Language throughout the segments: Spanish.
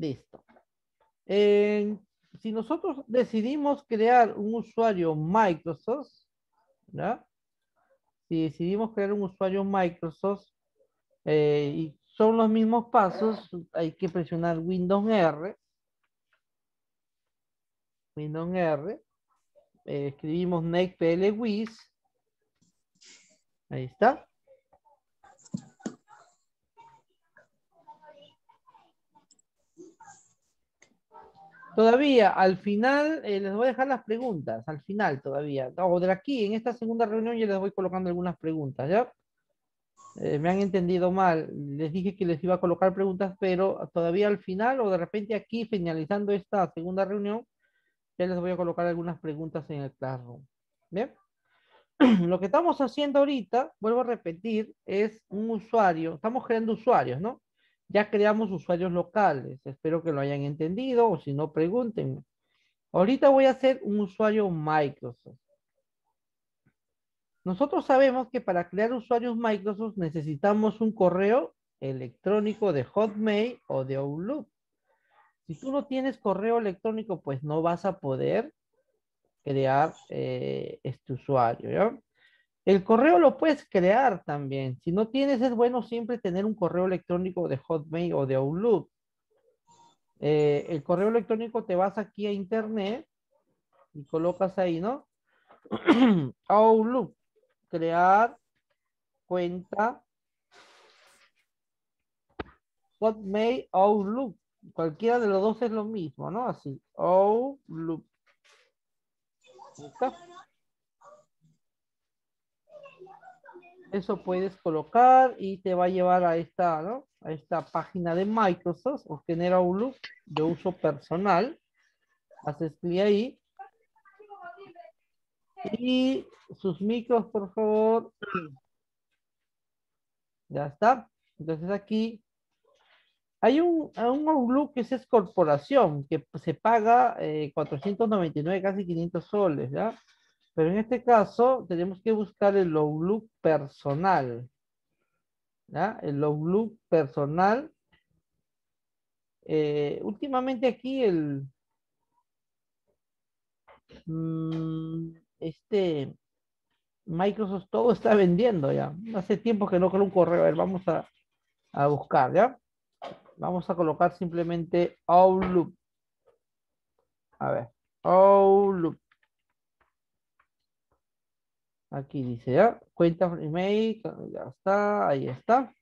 Listo. si nosotros decidimos crear un usuario Microsoft, ¿ya? Si decidimos crear un usuario Microsoft eh, y son los mismos pasos, hay que presionar Windows R. Windows R. Eh, escribimos NextPLWiz. Ahí está. Todavía, al final, eh, les voy a dejar las preguntas, al final todavía. O de aquí, en esta segunda reunión, ya les voy colocando algunas preguntas, ¿ya? Eh, me han entendido mal. Les dije que les iba a colocar preguntas, pero todavía al final, o de repente aquí, finalizando esta segunda reunión, ya les voy a colocar algunas preguntas en el Classroom. ¿Bien? Lo que estamos haciendo ahorita, vuelvo a repetir, es un usuario. Estamos creando usuarios, ¿no? Ya creamos usuarios locales. Espero que lo hayan entendido o si no, pregúntenme. Ahorita voy a hacer un usuario Microsoft. Nosotros sabemos que para crear usuarios Microsoft necesitamos un correo electrónico de Hotmail o de Outlook. Si tú no tienes correo electrónico, pues no vas a poder crear eh, este usuario. ¿ya? El correo lo puedes crear también. Si no tienes, es bueno siempre tener un correo electrónico de Hotmail o de Outlook. Eh, el correo electrónico te vas aquí a internet y colocas ahí, ¿no? Outlook, crear cuenta Hotmail, Outlook. Cualquiera de los dos es lo mismo, ¿no? Así, Outlook. ¿Está? Eso puedes colocar y te va a llevar a esta, ¿no? A esta página de Microsoft, obtener Outlook de uso personal. Haces clic ahí. Y sus micros, por favor. Ya está. Entonces aquí hay un, un Outlook que es corporación, que se paga 499, eh, casi 500 soles, ¿ya? Pero en este caso tenemos que buscar el Outlook personal. ¿ya? El Outlook personal. Eh, últimamente aquí el... Mm, este... Microsoft todo está vendiendo ya. Hace tiempo que no creo un correo. A ver, vamos a, a buscar, ¿ya? Vamos a colocar simplemente Outlook. A ver, Outlook. Aquí dice ya, cuenta email, ya está, ahí está.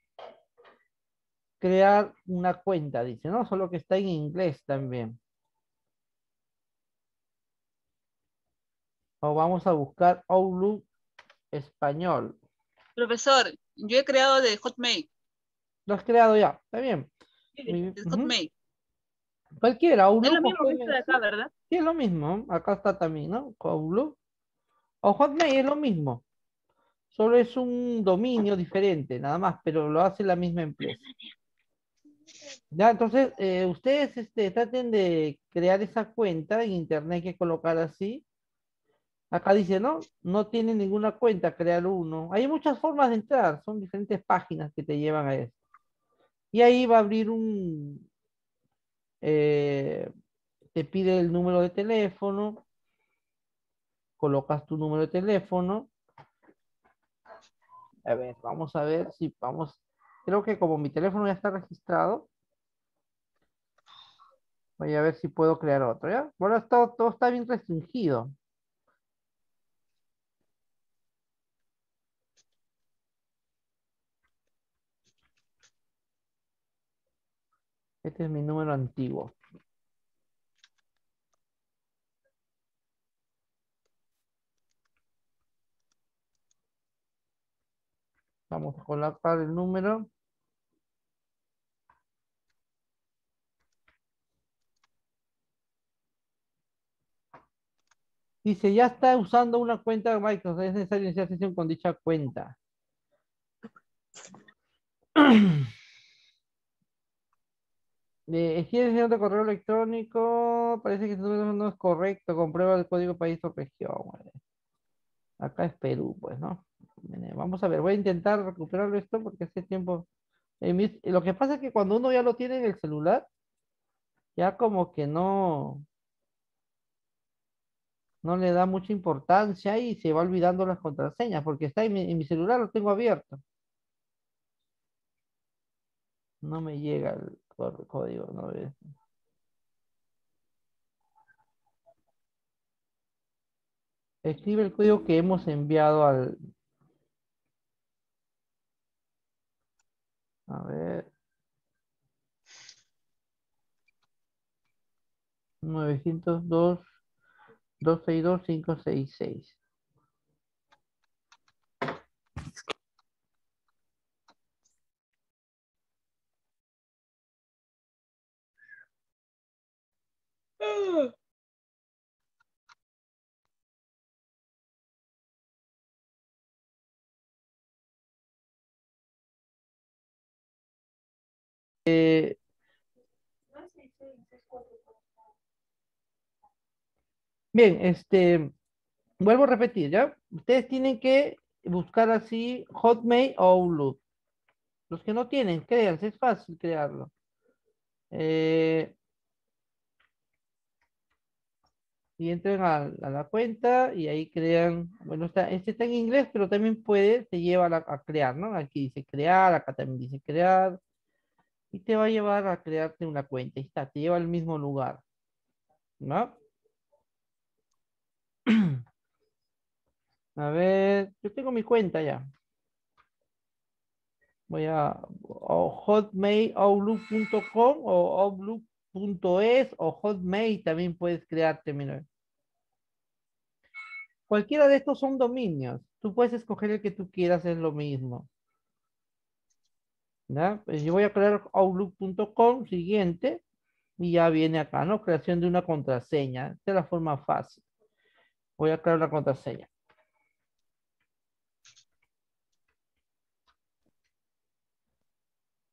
Crear una cuenta, dice, ¿no? Solo que está en inglés también. O vamos a buscar Outlook español. Profesor, yo he creado de Hotmail. Lo has creado ya, está bien. Sí, Hotmail. Cualquiera, Outlook. Es lo mismo que está de acá, ¿verdad? Sí, es lo mismo. Acá está también, ¿no? Outlook. O Hotmail es lo mismo. Solo es un dominio diferente, nada más, pero lo hace la misma empresa. Ya, entonces, eh, ustedes este, traten de crear esa cuenta en internet que colocar así. Acá dice, no, no tiene ninguna cuenta, crear uno. Hay muchas formas de entrar, son diferentes páginas que te llevan a eso. Y ahí va a abrir un, eh, te pide el número de teléfono, colocas tu número de teléfono. A ver, vamos a ver si vamos. Creo que como mi teléfono ya está registrado, voy a ver si puedo crear otro, ¿ya? Bueno, todo, todo está bien restringido. Este es mi número antiguo. Vamos a colocar el número. Dice, ya está usando una cuenta de Microsoft. Es necesario iniciar sesión con dicha cuenta. Eh, ¿Quieres de correo electrónico? Parece que número no es correcto. Comprueba el código país o región. Acá es Perú, pues, ¿no? Vamos a ver, voy a intentar recuperar esto porque hace tiempo... lo que pasa es que cuando uno ya lo tiene en el celular, ya como que no, no le da mucha importancia y se va olvidando las contraseñas porque está en mi, celular, lo tengo abierto. No me llega el código, no Escribe el código que hemos enviado al... A ver. 902 262 566. Eh, Bien, este, vuelvo a repetir, ¿ya? Ustedes tienen que buscar así Hotmail o Outlook. Los que no tienen, créanse, es fácil crearlo. Eh, y entren a, la cuenta y ahí crean, bueno, está, este está en inglés, pero también puede, te lleva a, a, crear, ¿no? Aquí dice crear, acá también dice crear, y te va a llevar a crearte una cuenta, ahí está, te lleva al mismo lugar, ¿no? A ver, yo tengo mi cuenta ya. Voy a hotmailoutlook.com o outlook.es o hotmail también puedes crearte, mira. Cualquiera de estos son dominios. Tú puedes escoger el que tú quieras, es lo mismo. ¿Ya? Pues yo voy a crear outlook.com, siguiente, y ya viene acá, ¿no? Creación de una contraseña. Esta es la forma fácil. Voy a crear la contraseña.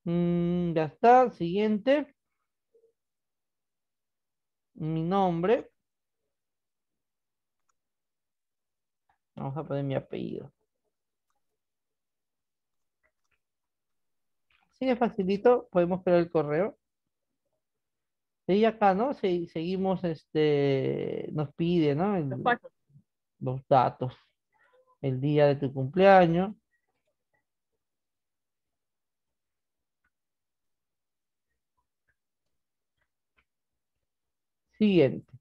Mm, ya está. Siguiente. Mi nombre. Vamos a poner mi apellido. Así de facilito podemos crear el correo. Y acá, ¿no? seguimos, este, nos pide, ¿no? los datos. El día de tu cumpleaños. Siguiente.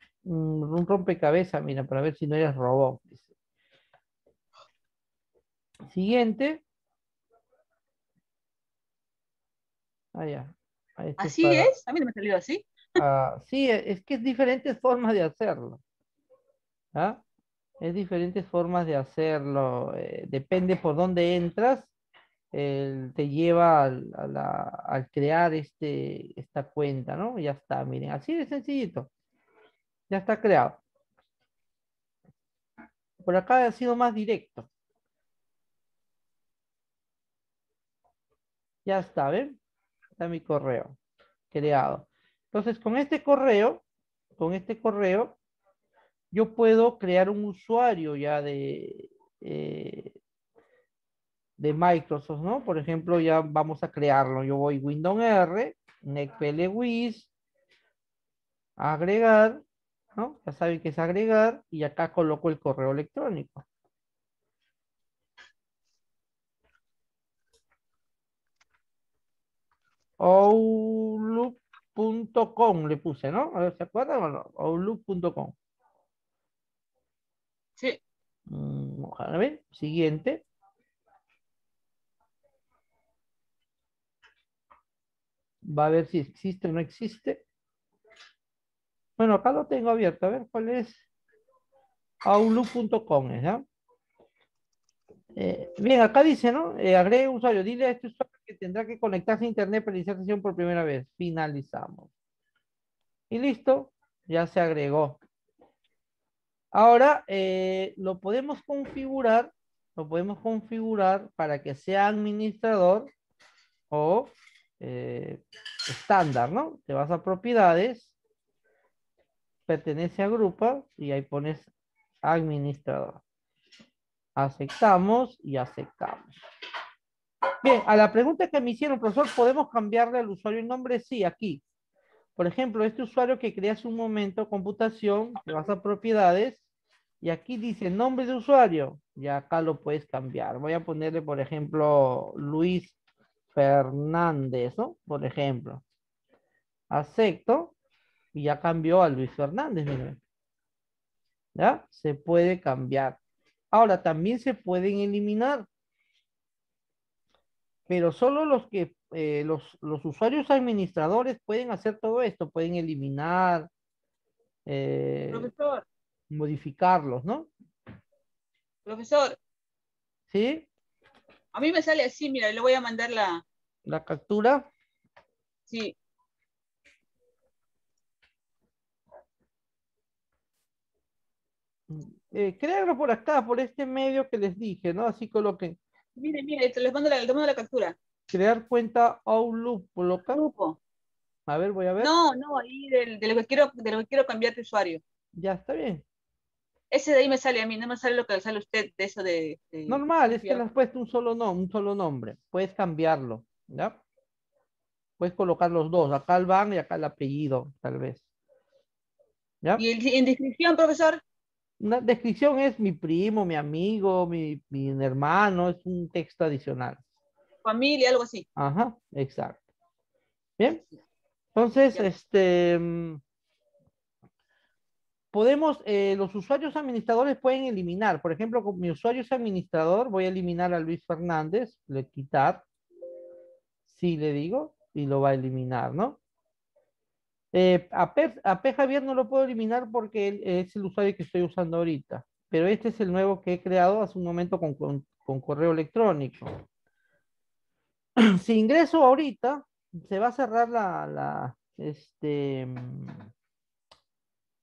Mm, un rompecabezas, mira, para ver si no eres robot. Siguiente. Ah, ¿Así es? A mí no me salió así. Ah, sí, es que es diferentes formas de hacerlo. ¿Ah? Es diferentes formas de hacerlo. Eh, depende por dónde entras. te lleva al, crear este, esta cuenta, ¿no? Ya está, miren, así de sencillito. Ya está creado. Por acá ha sido más directo. Ya está, ¿ven? Está mi correo creado. Entonces, con este correo, con este correo, yo puedo crear un usuario ya de, eh, de Microsoft, ¿no? Por ejemplo, ya vamos a crearlo. Yo voy Windows R, NetPLWiz, agregar, ¿no? Ya saben que es agregar y acá coloco el correo electrónico. Outlook.com le puse, ¿no? A ver, ¿se acuerdan o no? Outlook.com. Sí. Mm, a ver, siguiente. Va a ver si existe o no existe. Bueno, acá lo tengo abierto. A ver cuál es. Outlook.com, ¿ya? Eh, bien, acá dice, ¿no? Eh, agregue usuario. Dile a este usuario que tendrá que conectarse a internet para iniciar sesión por primera vez. Finalizamos. Y listo, ya se agregó. Ahora eh, lo podemos configurar, lo podemos configurar para que sea administrador o eh, estándar, ¿no? Te vas a propiedades, pertenece a grupo y ahí pones administrador. Aceptamos y aceptamos. Bien, a la pregunta que me hicieron, profesor, ¿podemos cambiarle al usuario el nombre? Sí, aquí. Por ejemplo, este usuario que crea hace un momento, computación, te vas a propiedades, y aquí dice nombre de usuario, y acá lo puedes cambiar. Voy a ponerle, por ejemplo, Luis Fernández, ¿no? Por ejemplo. Acepto, y ya cambió a Luis Fernández, miren. ¿Ya? Se puede cambiar. Ahora, también se pueden eliminar pero solo los que eh, los, usuarios administradores pueden hacer todo esto, pueden eliminar, eh, Profesor. modificarlos, ¿no? Profesor. ¿Sí? A mí me sale así, mira, le voy a mandar la... ¿La captura? Sí. Eh, créanlo por acá, por este medio que les dije, ¿no? Así coloquen Mire, mire, les mando la, mando la captura. Crear cuenta Outlook, coloca. Grupo. A ver, voy a ver. No, no, ahí de, lo que quiero, de lo que quiero cambiar de usuario. Ya, está bien. Ese de ahí me sale a mí, no me sale lo que le sale usted de eso de... Normal, es que le has puesto un solo, no, un solo nombre. Puedes cambiarlo, ¿ya? Puedes colocar los dos, acá el van y acá el apellido, tal vez. ¿Ya? ¿Y en descripción, profesor? Una descripción es mi primo, mi amigo, mi, hermano, es un texto adicional. Familia, algo así. Ajá, exacto. Bien. Entonces, este, mm, podemos, eh, los usuarios administradores pueden eliminar. Por ejemplo, con mi usuario es administrador, voy a eliminar a Luis Fernández, le quitar. Sí, le digo, y lo va a eliminar, ¿no? Eh, a, P, Javier no lo puedo eliminar porque es el usuario que estoy usando ahorita, pero este es el nuevo que he creado hace un momento con, correo electrónico. Si ingreso ahorita, se va a cerrar este,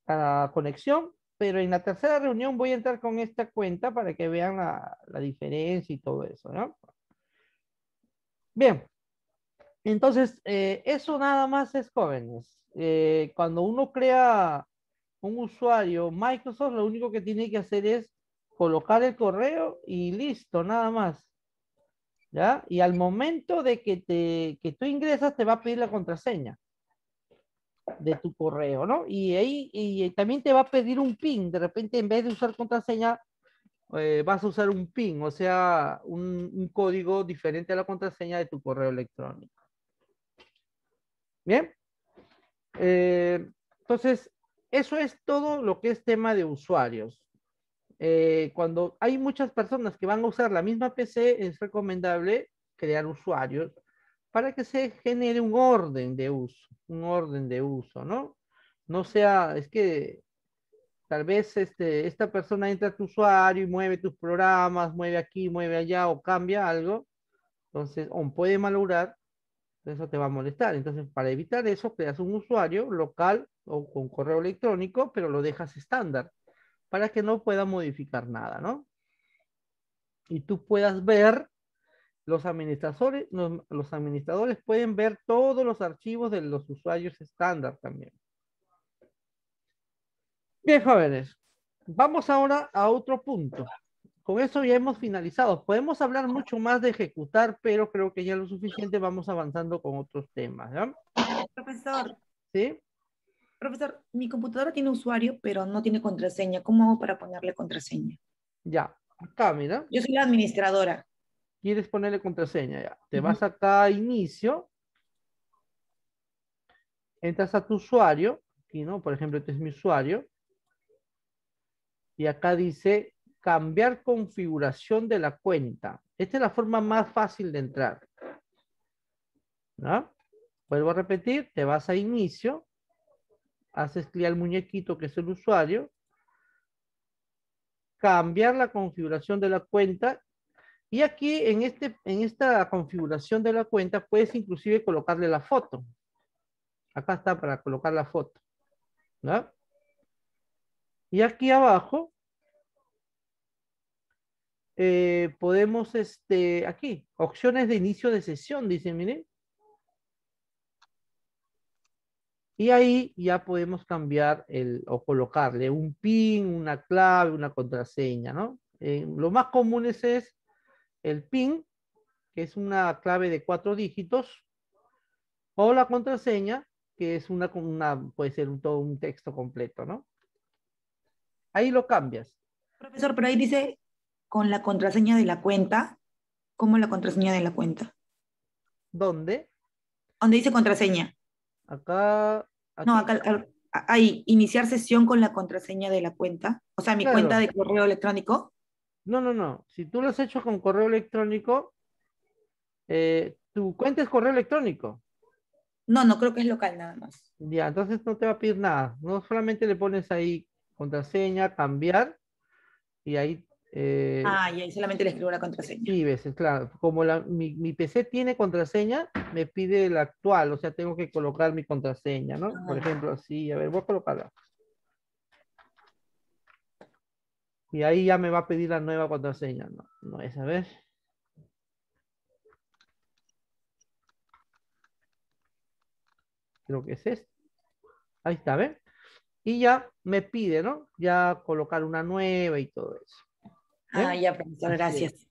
la conexión, pero en la tercera reunión voy a entrar con esta cuenta para que vean la, diferencia y todo eso, Bien, entonces, eh, eso nada más es jóvenes. Eh, cuando uno crea un usuario Microsoft, lo único que tiene que hacer es colocar el correo y listo, nada más. ¿Ya? Y al momento de que, te, que tú ingresas, te va a pedir la contraseña de tu correo, ¿no? Y ahí y también te va a pedir un PIN. De repente, en vez de usar contraseña, eh, vas a usar un PIN, o sea, un, un, código diferente a la contraseña de tu correo electrónico. Bien. Eh, entonces, eso es todo lo que es tema de usuarios. Eh, cuando hay muchas personas que van a usar la misma PC, es recomendable crear usuarios para que se genere un orden de uso, un orden de uso, ¿no? No sea, es que tal vez este, esta persona entra a tu usuario y mueve tus programas, mueve aquí, mueve allá o cambia algo, entonces, o puede malograr eso te va a molestar. Entonces, para evitar eso, creas un usuario local o con correo electrónico, pero lo dejas estándar para que no pueda modificar nada, ¿no? Y tú puedas ver, los administradores, los, administradores pueden ver todos los archivos de los usuarios estándar también. Bien, jóvenes, vamos ahora a otro punto con eso ya hemos finalizado. Podemos hablar mucho más de ejecutar, pero creo que ya lo suficiente vamos avanzando con otros temas. ¿ya? Profesor. ¿Sí? Profesor, mi computadora tiene usuario, pero no tiene contraseña. ¿Cómo hago para ponerle contraseña? Ya, acá, mira. Yo soy la administradora. ¿Quieres ponerle contraseña? Ya. Te vas acá a inicio. Entras a tu usuario. Aquí, ¿no? Por ejemplo, este es mi usuario. Y acá dice cambiar configuración de la cuenta. Esta es la forma más fácil de entrar. ¿No? Vuelvo a repetir, te vas a inicio, haces clic al muñequito que es el usuario, cambiar la configuración de la cuenta y aquí en, este, en esta configuración de la cuenta puedes inclusive colocarle la foto. Acá está para colocar la foto. ¿no? Y aquí abajo eh, podemos, este, aquí, opciones de inicio de sesión, dice, miren. Y ahí ya podemos cambiar el, o colocarle un PIN, una clave, una contraseña, ¿no? Eh, lo más común es, el PIN, que es una clave de cuatro dígitos, o la contraseña, que es una, una puede ser todo un texto completo, ¿no? Ahí lo cambias. Profesor, pero ahí dice con la contraseña de la cuenta. ¿Cómo la contraseña de la cuenta? ¿Dónde? ¿Dónde dice contraseña? Acá. No, acá, acá- ahí, iniciar sesión con la contraseña de la cuenta. O sea, mi Claro. cuenta de correo electrónico. No, no, no. Si tú lo has hecho con correo electrónico, eh, tu cuenta es correo electrónico. No, no, creo que es local nada más. Ya, entonces no te va a pedir nada. No solamente le pones ahí contraseña, cambiar, y ahí eh, Ah, y ahí solamente le escribo la contraseña. sí, ves, es claro. Como la, mi, mi PC tiene contraseña, me pide la actual, o sea, tengo que colocar mi contraseña, ¿no? Por ejemplo, así, a ver, voy a colocarla. Y ahí ya me va a pedir la nueva contraseña, ¿no? No es, a ver. Creo que es este. Ahí está, ¿ven? Y ya me pide, ¿no? Ya colocar una nueva y todo eso. Ah, ¿Bien? ya, profesor, Así gracias.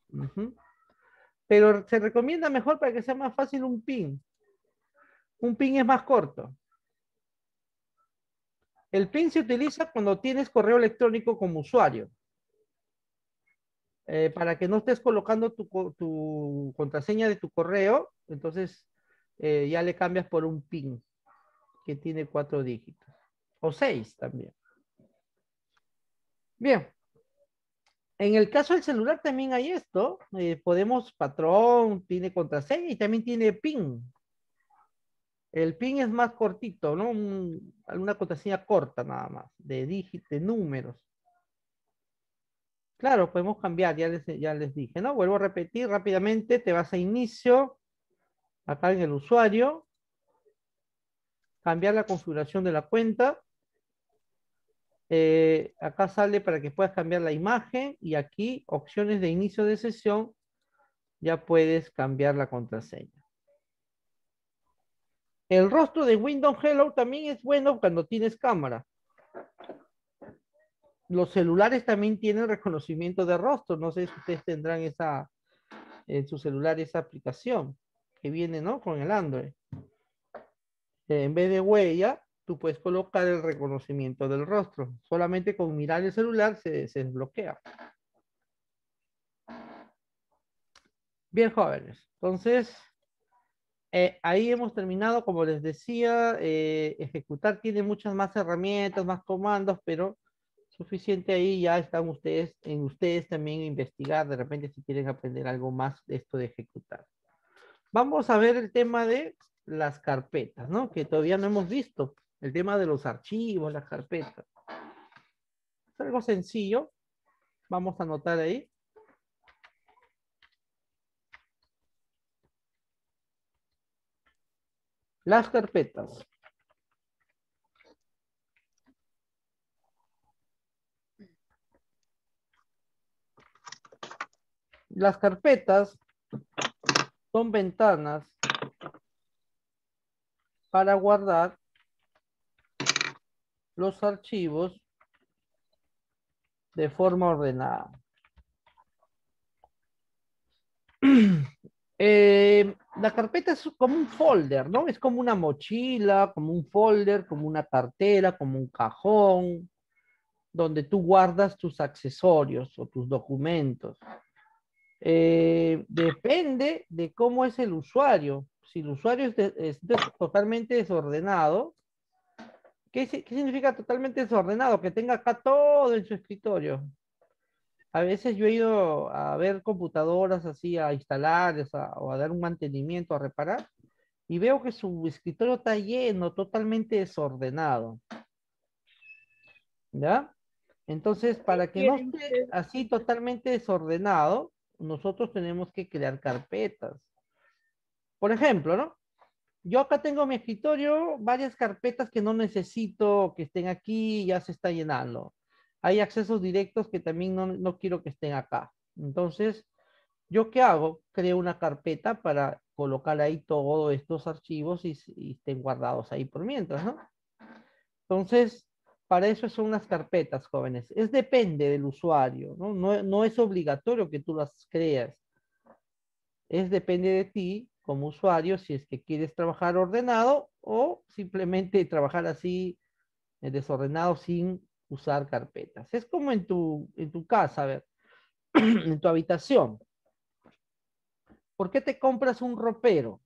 Pero se recomienda mejor para que sea más fácil un pin. Un pin es más corto. El pin se utiliza cuando tienes correo electrónico como usuario. Eh, para que no estés colocando tu, co- tu contraseña de tu correo, entonces eh, ya le cambias por un pin que tiene cuatro dígitos. O seis también. Bien. En el caso del celular también hay esto. eh, podemos patrón, tiene contraseña y también tiene PIN. El PIN es más cortito, ¿no? Un- una contraseña corta nada más, de dígitos, de números. Claro, podemos cambiar, ya les, ya les dije, ¿no? Vuelvo a repetir rápidamente, te vas a inicio, acá en el usuario, cambiar la configuración de la cuenta, eh, acá sale para que puedas cambiar la imagen y aquí opciones de inicio de sesión ya puedes cambiar la contraseña. El rostro de Windows Hello también es bueno cuando tienes cámara. Los celulares también tienen reconocimiento de rostro. No sé si ustedes tendrán esa en su celular esa aplicación que viene, ¿no? Con el Android. Eh, en vez de huella, tú puedes colocar el reconocimiento del rostro. Solamente con mirar el celular se, desbloquea. Bien, jóvenes. Entonces, eh, ahí hemos terminado. Como les decía, eh, ejecutar tiene muchas más herramientas, más comandos, pero suficiente ahí ya están ustedes, en ustedes también investigar de repente si quieren aprender algo más de esto de ejecutar. Vamos a ver el tema de las carpetas, ¿no? Que todavía no hemos visto. El tema de los archivos, las carpetas. Es algo sencillo. Vamos a anotar ahí. Las carpetas. Las carpetas son ventanas para guardar los archivos de forma ordenada. Eh, la carpeta es como un folder, ¿no? Es como una mochila, como un folder, como una cartera, como un cajón, donde tú guardas tus accesorios o tus documentos. Eh, depende de cómo es el usuario. Si el usuario es, totalmente desordenado, ¿qué, qué significa totalmente desordenado? Que tenga acá todo en su escritorio. A veces yo he ido a ver computadoras así, a instalar o a- o a dar un mantenimiento, a reparar, y veo que su escritorio está lleno, totalmente desordenado. ¿Ya? Entonces, para que no esté así totalmente desordenado, nosotros tenemos que crear carpetas. Por ejemplo, ¿no? Yo acá tengo en mi escritorio varias carpetas que no necesito que estén aquí, ya se está llenando. Hay accesos directos que también no, no quiero que estén acá. Entonces, ¿yo qué hago? Creo una carpeta para colocar ahí todos estos archivos y, y estén guardados ahí por mientras, ¿no? Entonces, para eso son unas carpetas, jóvenes. Es depende del usuario, ¿no? No, no es obligatorio que tú las creas. Es depende de ti como usuario si es que quieres trabajar ordenado o simplemente trabajar así eh, desordenado sin usar carpetas. Es como en tu, en tu casa, a ver, en tu habitación. ¿Por qué te compras un ropero?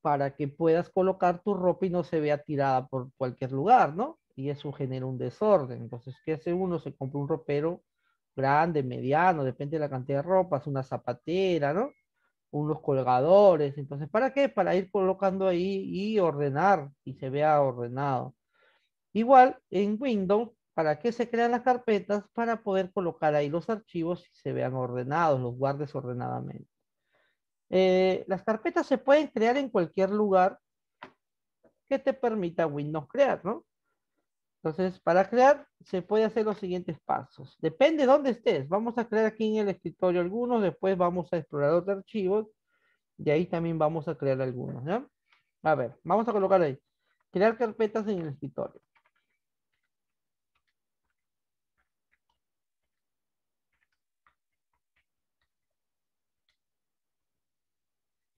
Para que puedas colocar tu ropa y no se vea tirada por cualquier lugar, ¿no? Y eso genera un desorden. Entonces, ¿qué hace uno? Se compra un ropero grande, mediano, depende de la cantidad de ropas, una zapatera, ¿no? Unos colgadores. Entonces, ¿para qué? Para ir colocando ahí y ordenar y se vea ordenado. Igual en Windows, ¿para qué se crean las carpetas? Para poder colocar ahí los archivos y se vean ordenados, los guardes ordenadamente. Eh, las carpetas se pueden crear en cualquier lugar que te permita Windows crear, ¿no? Entonces, para crear se puede hacer los siguientes pasos. Depende de dónde estés. Vamos a crear aquí en el escritorio algunos, después vamos a explorar de archivos y ahí también vamos a crear algunos. A ver, vamos a colocar ahí. Crear carpetas en el escritorio.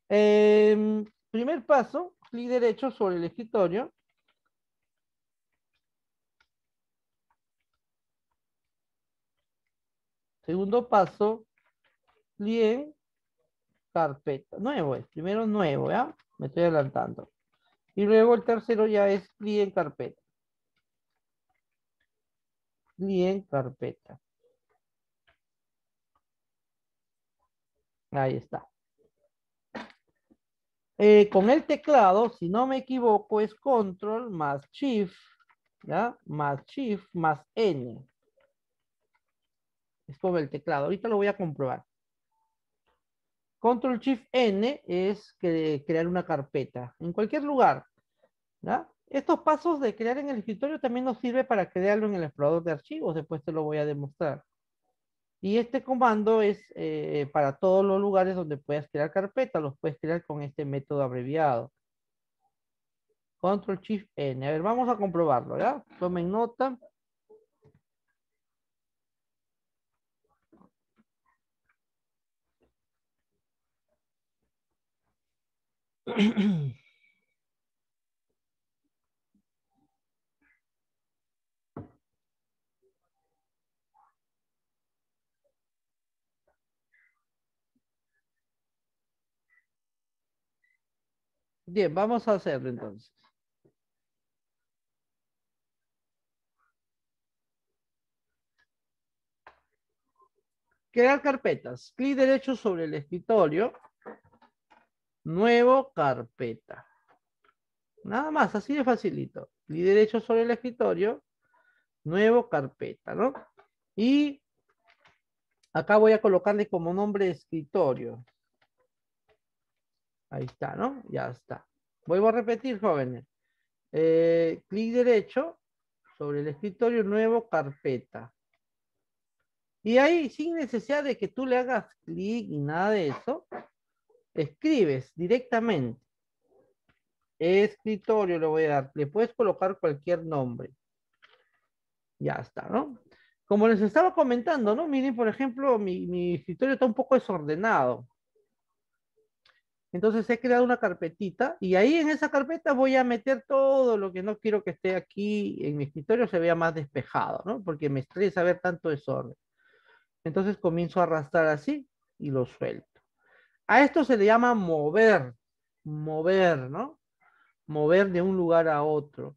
Em, primer paso, clic derecho sobre el escritorio. Segundo paso, clic en carpeta. Nuevo es, primero nuevo, ¿ya? Me estoy adelantando. Y luego el tercero ya es clic en carpeta. Clic en carpeta. Ahí está. Eh, con el teclado, si no me equivoco, es control más shift, ¿ya? Más shift más N. Es como el teclado. Ahorita lo voy a comprobar. Control Shift N es crear una carpeta en cualquier lugar. ¿ya? Estos pasos de crear en el escritorio también nos sirve para crearlo en el explorador de archivos. Después te lo voy a demostrar. Y este comando es eh, para todos los lugares donde puedas crear carpetas, los puedes crear con este método abreviado. Control Shift N. A ver, vamos a comprobarlo, ¿ya? Tomen nota. Bien, vamos a hacerlo entonces. Crear carpetas. Clic derecho sobre el escritorio. Nuevo carpeta. Nada más, así de facilito. Clic derecho sobre el escritorio. Nuevo carpeta, ¿no? Y acá voy a colocarle como nombre escritorio. Ahí está, ¿no? Ya está. Vuelvo a repetir, jóvenes. Eh, clic derecho sobre el escritorio, nuevo carpeta. Y ahí, sin necesidad de que tú le hagas clic y nada de eso, escribes directamente. Escritorio le voy a dar. Le puedes colocar cualquier nombre. Ya está, ¿no? Como les estaba comentando, ¿no? Miren, por ejemplo, mi, mi escritorio está un poco desordenado. Entonces he creado una carpetita y ahí en esa carpeta voy a meter todo lo que no quiero que esté aquí en mi escritorio se vea más despejado, ¿no? Porque me estresa ver tanto desorden. Entonces comienzo a arrastrar así y lo suelto. A esto se le llama mover, mover, ¿no? Mover de un lugar a otro.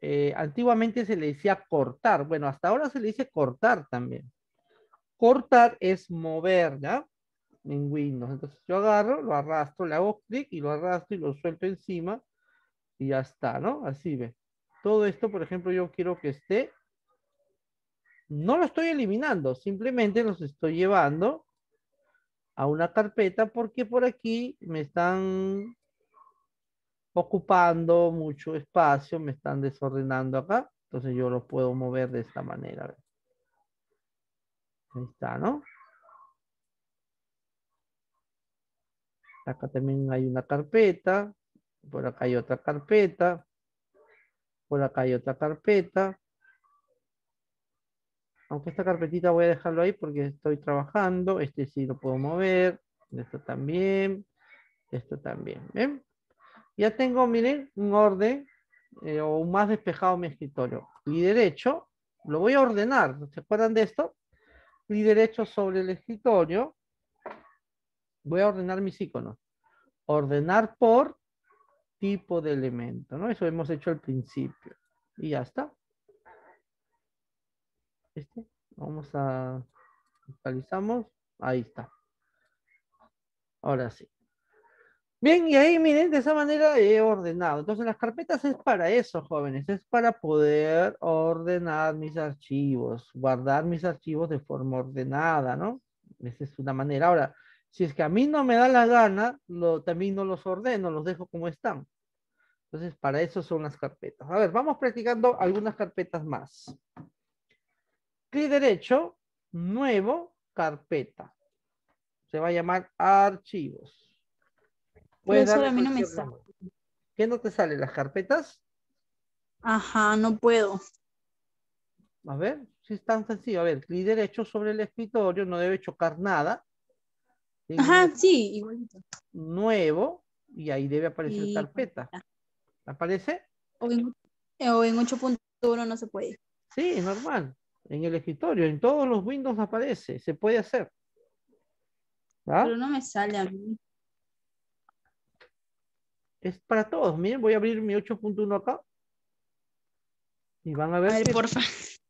Eh, antiguamente se le decía cortar. Bueno, hasta ahora se le dice cortar también. Cortar es mover, ¿ya? en Windows. Entonces yo agarro, lo arrastro, le hago clic y lo arrastro y lo suelto encima y ya está, ¿no? Así ve. Todo esto, por ejemplo, yo quiero que esté. No lo estoy eliminando, simplemente los estoy llevando a una carpeta porque por aquí me están ocupando mucho espacio, me están desordenando acá. Entonces yo lo puedo mover de esta manera. Ahí está, ¿no? Acá también hay una carpeta. Por acá hay otra carpeta. Por acá hay otra carpeta. Aunque esta carpetita voy a dejarlo ahí porque estoy trabajando. Este sí lo puedo mover. Esto también. Esto también. Ya tengo, miren, un orden eh, o más despejado mi escritorio. Y derecho, lo voy a ordenar. ¿Se acuerdan de esto? Y derecho sobre el escritorio. Voy a ordenar mis iconos. Ordenar por tipo de elemento, ¿no? Eso hemos hecho al principio. Y ya está. Este, vamos a actualizamos. Ahí está. Ahora sí. Bien, y ahí miren, de esa manera he ordenado. Entonces las carpetas es para eso, jóvenes, es para poder ordenar mis archivos, guardar mis archivos de forma ordenada, ¿no? Esa es una manera. Ahora, si es que a mí no me da la gana, lo, también no los ordeno, los dejo como están. Entonces, para eso son las carpetas. A ver, vamos practicando algunas carpetas más. Clic derecho, nuevo, carpeta. Se va a llamar archivos. Puedes a mí no me nombre. ¿Qué no te sale? ¿Las carpetas? Ajá, no puedo. A ver, si es tan sencillo. A ver, clic derecho sobre el escritorio, no debe chocar nada. Ajá, sí, igualito. Nuevo, y ahí debe aparecer Y carpeta. ¿Aparece? O en, o en 8.1 no se puede. Sí, normal. En el escritorio, en todos los Windows aparece, se puede hacer. ¿Ah? Pero no me sale a mí. Es para todos. Miren, voy a abrir mi 8.1 acá. Y van a A ver, ver, que, porfa.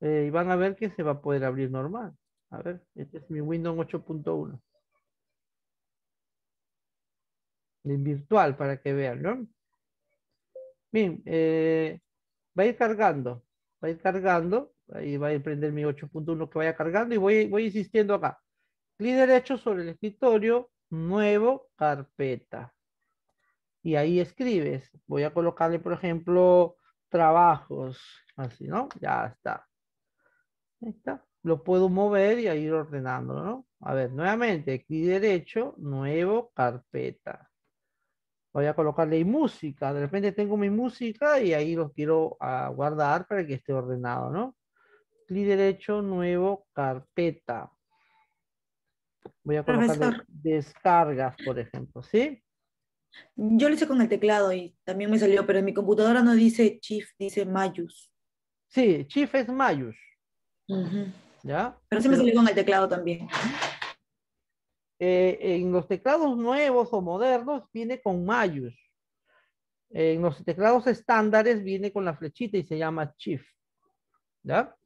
eh, y van a ver que se va a poder abrir normal. A ver, este es mi Windows 8.1. En virtual para que vean, ¿no? Bien, eh, va a ir cargando, va a ir cargando, ahí va a ir prender mi 8.1 que vaya cargando y voy, voy insistiendo acá. Clic derecho sobre el escritorio, nuevo, carpeta. Y ahí escribes. Voy a colocarle, por ejemplo, trabajos, así, ¿no? Ya está. Ahí está. Lo puedo mover y a ir ordenándolo, ¿no? A ver, nuevamente, clic derecho, nuevo, carpeta. Voy a colocarle ahí música. De repente tengo mi música y ahí lo quiero ah, guardar para que esté ordenado, ¿no? Clic derecho, nuevo, carpeta. Voy a colocarle Profesor. descargas, por ejemplo, ¿sí? Yo lo hice con el teclado y también me salió, pero en mi computadora no dice Chief, dice Mayus. Sí, Chief es Mayus, Ujú. ¿ya? Pero sí me salió con el teclado también. Eh, en los teclados nuevos o modernos viene con Mayus. En los teclados estándares viene con la flechita y se llama Chief. ¿Ya?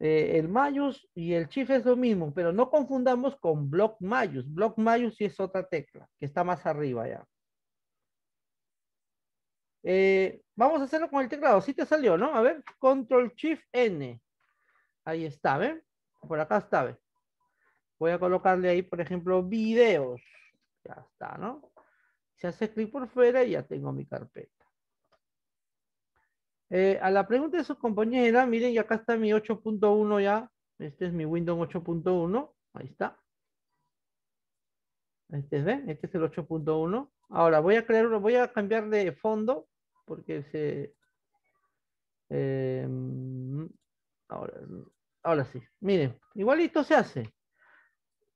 Eh, el Mayus y el Chief es lo mismo, pero no confundamos con Block Mayus. Block Mayus sí es otra tecla, que está más arriba ya. Eh, vamos a hacerlo con el teclado. Sí te salió, ¿no? A ver, Control Shift N. Ahí está, ¿ven? Por acá está, ¿ven? Voy a colocarle ahí, por ejemplo, videos. Ya está, ¿no? Se hace clic por fuera ya tengo mi carpeta. Eh, a la pregunta de su compañera, miren, y acá está mi 8.1 ya. Este es mi Windows 8.1. Ahí está. Este es, ¿ven? Este es el 8.1. Ahora voy a crear uno, voy a cambiar de fondo porque se. eh, ahora, ahora sí. Miren, igualito se hace.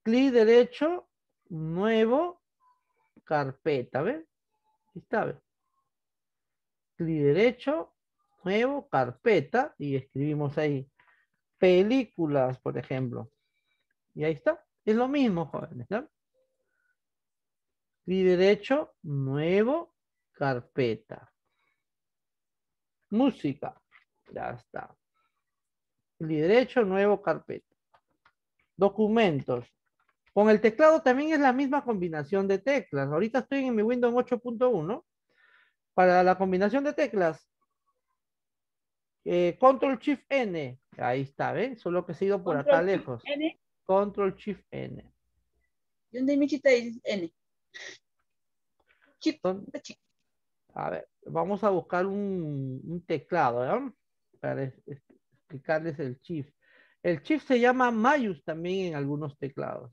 Clic derecho, nuevo, carpeta, ¿ven? Ahí está. Clic derecho, nuevo, carpeta, y escribimos ahí películas, por ejemplo. Y ahí está. Es lo mismo, jóvenes. Clic derecho, nuevo, carpeta. Música. Ya está. Clic derecho, nuevo, carpeta. Documentos. Con el teclado también es la misma combinación de teclas. Ahorita estoy en mi Windows 8.1. Para la combinación de teclas, eh, Control Shift N. Ahí está, ¿ven? Solo que se ha ido por acá Shift lejos. N. Control Shift N. ¿Y dónde mi chita dice N? A ver, vamos a buscar un, un teclado, ¿ya? Para es- es- explicarles el Shift. El Shift se llama Mayus también en algunos teclados.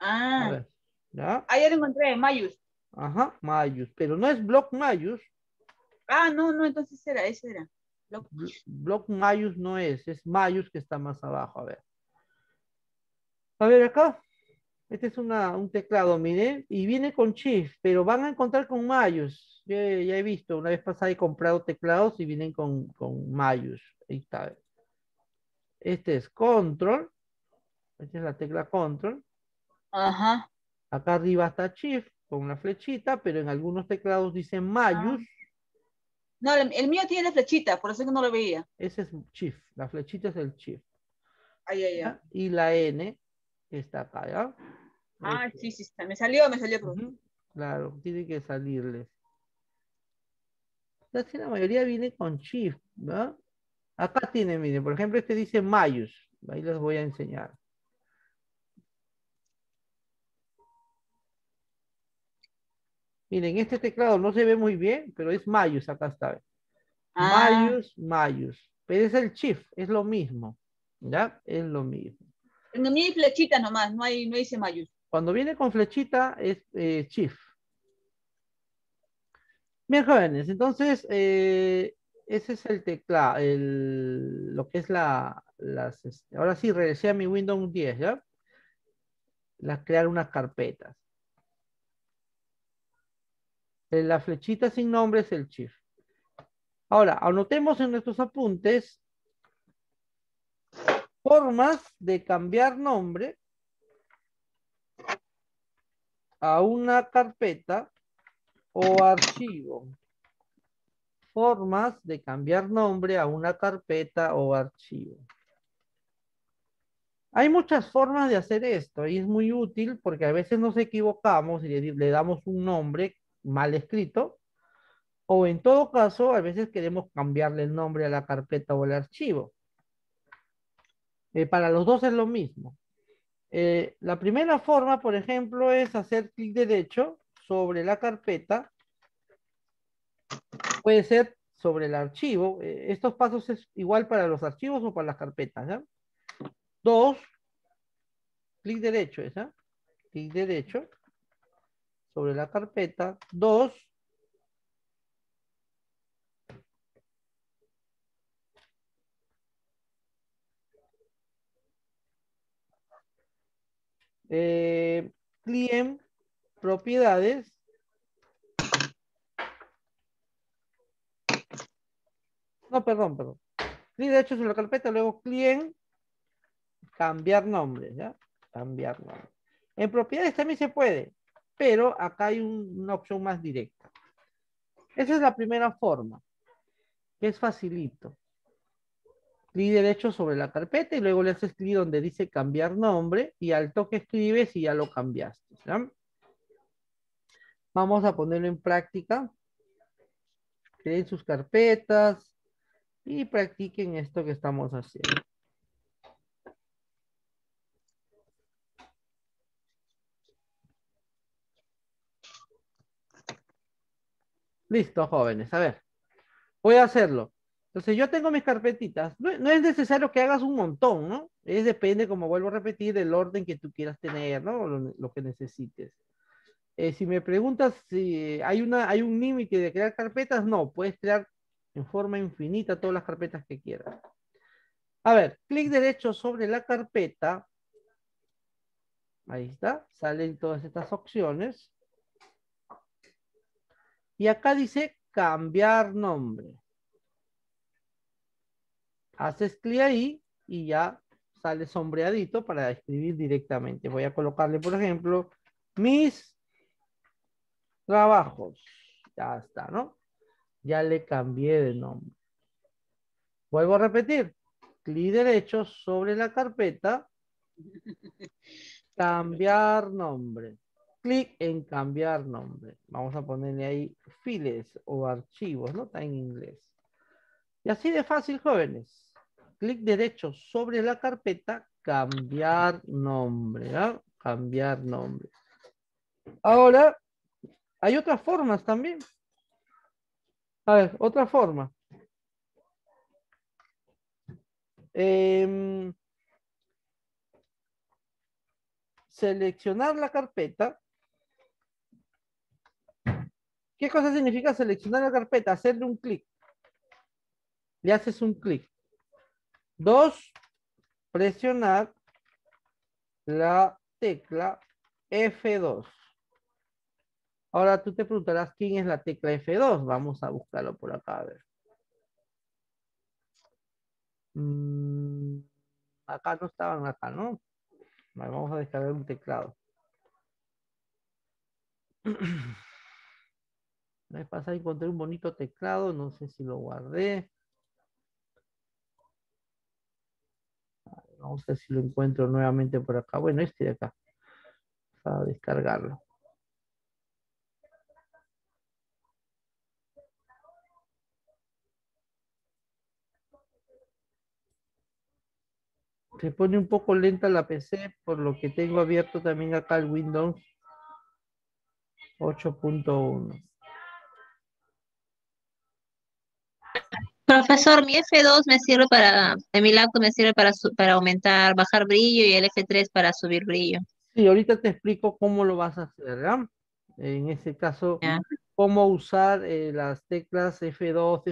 A Ah, ver, ¿ya? ah, ya lo encontré, Mayus. Ajá, Mayus. Pero no es Block Mayus. Ah, no, no, entonces era, ese era. Block. Bl- Block Mayus no es, es Mayus que está más abajo. A ver. A ver acá. Este es una, un teclado, miren, y viene con Shift, pero van a encontrar con Mayus. Yo ya he visto, una vez pasada he comprado teclados y vienen con, con Mayus. Ahí está. Este es Control. Esta es la tecla Control. Ajá. Acá arriba está Shift con una flechita, pero en algunos teclados dicen Mayus. No, el, el mío tiene flechita, por eso es que no lo veía. Ese es Shift. La flechita es el Shift. Ay, ay, ay. ¿ya? Y la N está acá, ¿ya? Ah, sí, sí, está. Me salió, me salió. Claro, tiene que salirles. Que la mayoría viene con Shift, ¿no? Acá tiene, miren, por ejemplo, este dice Mayus. Ahí les voy a enseñar. Miren, este teclado no se ve muy bien, pero es Mayus, acá está. Ah, Mayus, Mayus. Pero es el Shift, es lo mismo. ¿Ya? Es lo mismo. mío hay flechitas nomás, no hay, no dice mayús. Cuando viene con flechita es eh, Shift. Bien, jóvenes, entonces eh, ese es el teclado, el, lo que es la, las, este, ahora sí, regresé a mi Windows 10, ¿ya? Las crear unas carpetas. Eh, La flechita sin nombre es el Shift. Ahora, anotemos en nuestros apuntes formas de cambiar nombre a una carpeta o archivo. Formas de cambiar nombre a una carpeta o archivo. Hay muchas formas de hacer esto y es muy útil porque a veces nos equivocamos y le damos un nombre mal escrito o en todo caso a veces queremos cambiarle el nombre a la carpeta o al archivo. Eh, para los dos es lo mismo. Eh, la primera forma, por ejemplo, es hacer clic derecho sobre la carpeta. Puede ser sobre el archivo. Eh, estos pasos es igual para los archivos o para las carpetas. Dos, clic derecho, ¿esa? Clic derecho sobre la carpeta. Dos, eh, client, propiedades. No, perdón, perdón. Clic derecho sobre la carpeta, luego client, cambiar nombre, ¿ya? Cambiar nombre. En propiedades también se puede, pero acá hay un- una opción más directa. Esa es la primera forma, que es facilito. Clic derecho sobre la carpeta y luego le haces clic donde dice cambiar nombre y al toque escribes y ya lo cambiaste. Vamos a ponerlo en práctica. Creen sus carpetas y practiquen esto que estamos haciendo. Listo, jóvenes. A ver, voy a hacerlo. Entonces yo tengo mis carpetitas. No, es necesario que hagas un montón, ¿no? Es depende, como vuelvo a repetir, del orden que tú quieras tener, ¿no? Lo, lo que necesites. Eh, si me preguntas si hay, una, hay un límite de crear carpetas, no, puedes crear en forma infinita todas las carpetas que quieras. A ver, clic derecho sobre la carpeta. Ahí está, salen todas estas opciones. Y acá dice cambiar nombre. Haces clic ahí y ya sale sombreadito para escribir directamente. Voy a colocarle, por ejemplo, mis trabajos. Ya está, ¿no? Ya le cambié de nombre. Vuelvo a repetir. Clic derecho sobre la carpeta. Cambiar nombre. Clic en cambiar nombre. Vamos a ponerle ahí files o archivos, ¿no? Está en inglés. Y así de fácil, jóvenes. Clic derecho sobre la carpeta, cambiar nombre, ¿ah? Cambiar nombre. Ahora, hay otras formas también. A ver, otra forma. Em, seleccionar la carpeta. ¿Qué cosa significa seleccionar la carpeta? Hacerle un clic. Le haces un clic. Dos, presionar la tecla F2. Ahora tú te preguntarás quién es la tecla F2. Vamos a buscarlo por acá, a ver. Mm, acá no estaban acá, ¿no? Vamos a descargar un teclado. La vez pasada encontré un bonito teclado, no sé si lo guardé. Vamos a ver si lo encuentro nuevamente por acá. Bueno, este de acá. Vamos a descargarlo. Se pone un poco lenta la PC, por lo que tengo abierto también acá el Windows 8.1. Profesor, mi F2 me sirve para, en mi laptop me sirve para, para aumentar, bajar brillo y el F3 para subir brillo. Sí, ahorita te explico cómo lo vas a hacer, ¿ya? En este caso, Ya. cómo usar eh, las teclas F2,